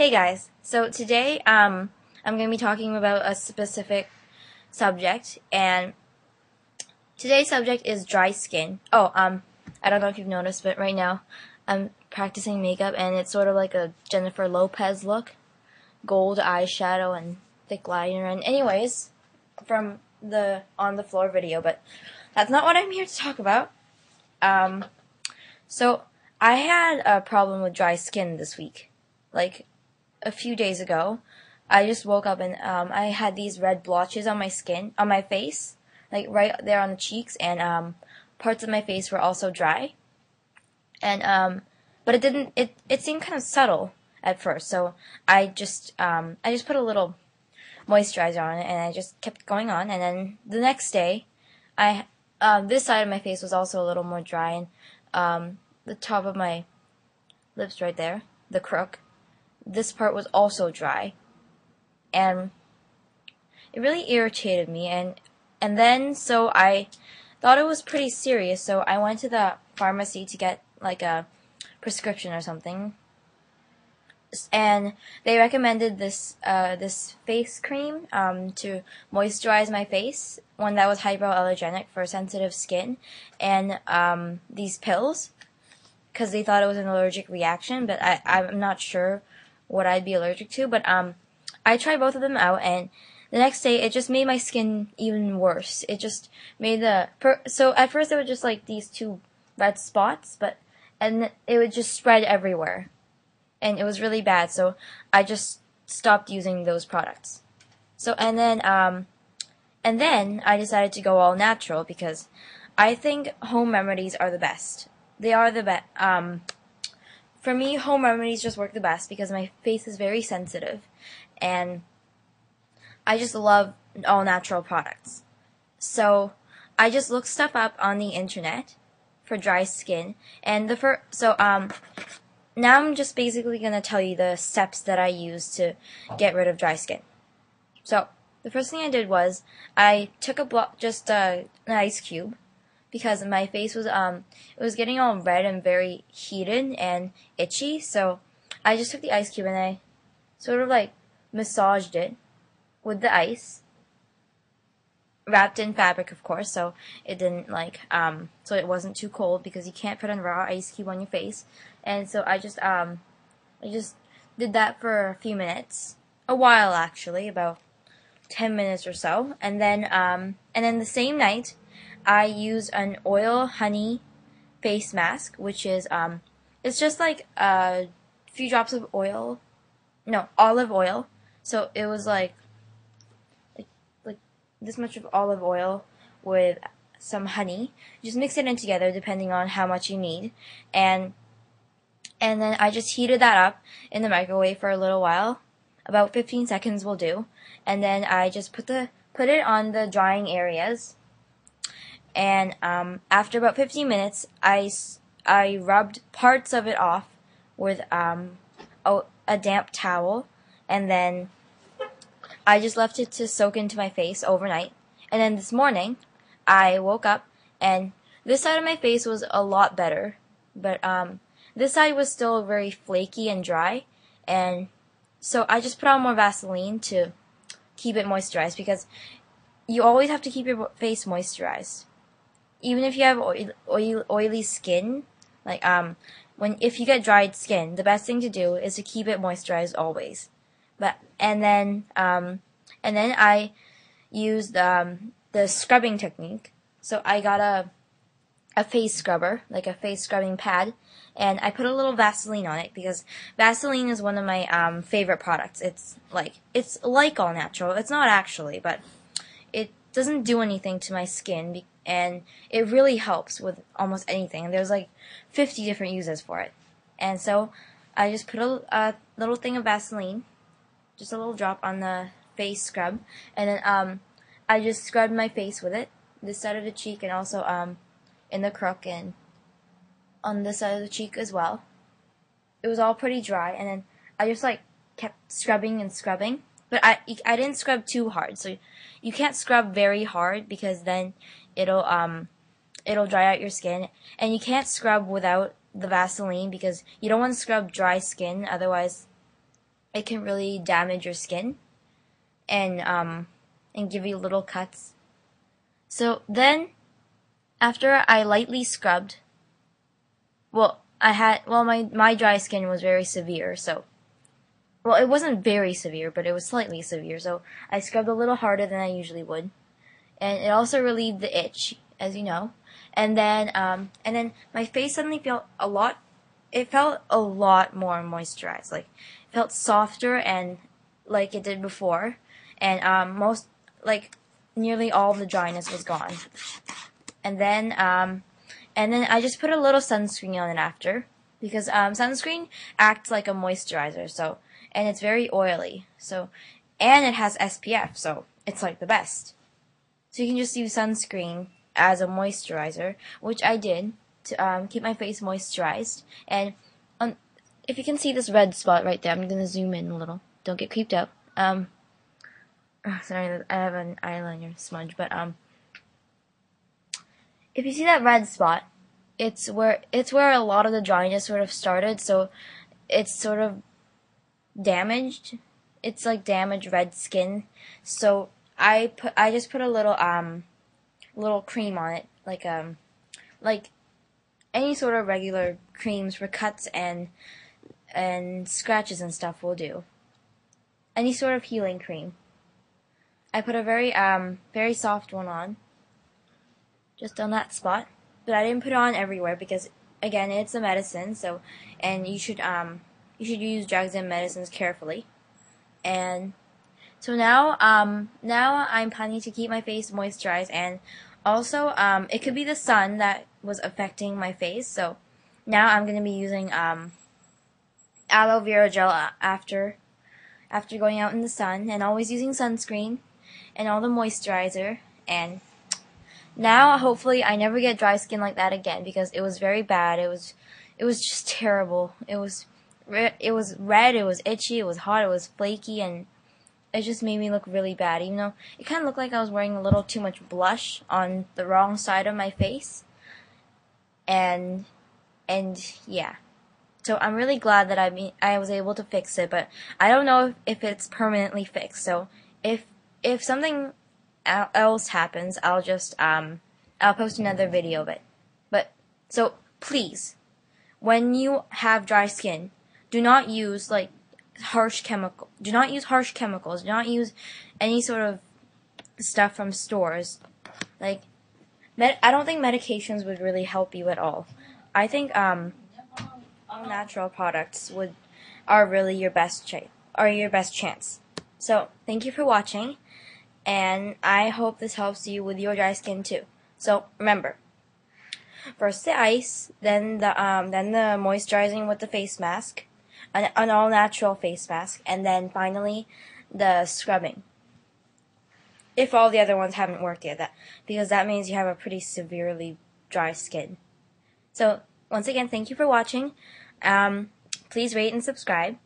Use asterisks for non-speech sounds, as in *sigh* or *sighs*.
Hey guys, so today um, I'm going to be talking about a specific subject, and today's subject is dry skin. Oh, um, I don't know if you've noticed, but right now I'm practicing makeup, and it's sort of like a Jennifer Lopez look, gold eyeshadow and thick liner. And anyways, from the on the floor video, but that's not what I'm here to talk about. Um, so I had a problem with dry skin this week, like a few days ago. I just woke up and um, I had these red blotches on my skin, on my face, like right there on the cheeks, and um, parts of my face were also dry. And um, but it didn't. It it seemed kind of subtle at first, so I just um, I just put a little moisturizer on it, and I just kept going on. And then the next day, I um, this side of my face was also a little more dry, and um, the top of my lips right there, the crook, this part was also dry. And it really irritated me and and then so I thought it was pretty serious so I went to the pharmacy to get like a prescription or something. And they recommended this uh, this face cream um, to moisturize my face, one that was hypoallergenic for sensitive skin, and um, these pills because they thought it was an allergic reaction, but I I'm not sure what I'd be allergic to. But um, I tried both of them out, and the next day it just made my skin even worse. It just made the per- so at first it was just like these two red spots, but and it would just spread everywhere, and it was really bad. So I just stopped using those products. So and then um, and then I decided to go all natural because I think home remedies are the best. They are the best. Um, for me, home remedies just work the best because my face is very sensitive, and I just love all natural products. So I just look stuff up on the internet for dry skin, and the first so um now I'm just basically gonna tell you the steps that I use to get rid of dry skin. So the first thing I did was I took a block, just uh, an ice cube, because my face was um it was getting all red and very heated and itchy. So I just took the ice cube and I sort of like massaged it with the ice wrapped in fabric of course so it didn't like um so it wasn't too cold because you can't put a raw ice cube on your face and so I just um I just did that for a few minutes a while actually about 10 minutes or so and then um and then the same night I use an oil honey face mask, which is um, it's just like a few drops of oil, no olive oil. So it was like like like this much of olive oil with some honey. Just mix it in together depending on how much you need, and and then I just heated that up in the microwave for a little while. About 15 seconds will do, and then I just put the put it on the drying areas and um, after about 15 minutes, I, I rubbed parts of it off with um, a, a damp towel, and then I just left it to soak into my face overnight. And then this morning, I woke up, and this side of my face was a lot better, but um, this side was still very flaky and dry, and so I just put on more Vaseline to keep it moisturized because you always have to keep your face moisturized even if you have oil, oil, oily skin, like um, when if you get dried skin, the best thing to do is to keep it moisturized always. But and then um, and then I used um, the scrubbing technique. So I got a a face scrubber, like a face scrubbing pad, and I put a little Vaseline on it because Vaseline is one of my um, favorite products. It's like it's like all natural. It's not actually, but it doesn't do anything to my skin and it really helps with almost anything. There's like 50 different uses for it. And so I just put a, a little thing of Vaseline, just a little drop on the face scrub, and then um, I just scrubbed my face with it, this side of the cheek and also um, in the crook and on this side of the cheek as well. It was all pretty dry, and then I just like kept scrubbing and scrubbing, but I I didn't scrub too hard, so you can't scrub very hard because then it'll um it'll dry out your skin and you can't scrub without the Vaseline because you don't want to scrub dry skin otherwise it can really damage your skin and um and give you little cuts. So then after I lightly scrubbed well, I had well my my dry skin was very severe, so well, it wasn't very severe, but it was slightly severe. So I scrubbed a little harder than I usually would, and it also relieved the itch, as you know. And then, um, and then my face suddenly felt a lot. It felt a lot more moisturized. Like, it felt softer and like it did before, and um, most like nearly all the dryness was gone. And then, um, and then I just put a little sunscreen on it after because um, sunscreen acts like a moisturizer. So and it's very oily. So, and it has SPF, so it's like the best. So you can just use sunscreen as a moisturizer, which I did to um, keep my face moisturized. And on, if you can see this red spot right there, I'm gonna zoom in a little. Don't get creeped out. Um, oh, *sighs* sorry, I have an eyeliner smudge, but um, if you see that red spot, it's where it's where a lot of the dryness sort of started. So it's sort of damaged. It's like damaged red skin. So I put I just put a little um little cream on it, like um like any sort of regular creams for cuts and and scratches and stuff will do. Any sort of healing cream. I put a very um very soft one on. Just on that spot. But I didn't put it on everywhere because again it's a medicine, so and you should um you should use drugs and medicines carefully. And so now, um, now I'm planning to keep my face moisturized, and also, um, it could be the sun that was affecting my face. So now I'm gonna be using um, aloe vera gel after after going out in the sun, and always using sunscreen and all the moisturizer. And now, hopefully, I never get dry skin like that again because it was very bad. It was it was just terrible. It was it was red, it was itchy, it was hot, it was flaky, and it just made me look really bad. Even though it kind of looked like I was wearing a little too much blush on the wrong side of my face, and and yeah. So I'm really glad that I mean I was able to fix it, but I don't know if, if it's permanently fixed. So if if something else happens, I'll just um I'll post another video of it. But so please, when you have dry skin, do not use like harsh chemical. Do not use harsh chemicals. Do not use any sort of stuff from stores. Like, med- I don't think medications would really help you at all. I think um, all natural products would are really your best chance. Are your best chance. So thank you for watching, and I hope this helps you with your dry skin too. So remember, first the ice, then the um, then the moisturizing with the face mask an, an all natural face mask, and then finally the scrubbing. If all the other ones haven't worked yet, that because that means you have a pretty severely dry skin. So once again, thank you for watching. Um, please rate and subscribe.